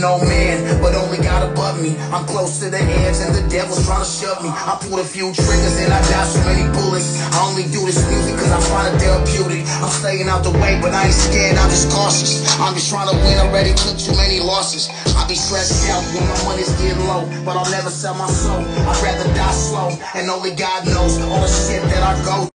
no man, but only God above me. I'm close to the edge and the devil's trying to shove me. I pulled a few triggers and I dodged so many bullets. I only do this music cause I find it therapeutic. I'm staying out the way, but I ain't scared, I'm just cautious. I'm just trying to win, already took too many losses. I be stressed out when my money's getting low, but I'll never sell my soul. I'd rather die slow, and only God knows all the shit that I go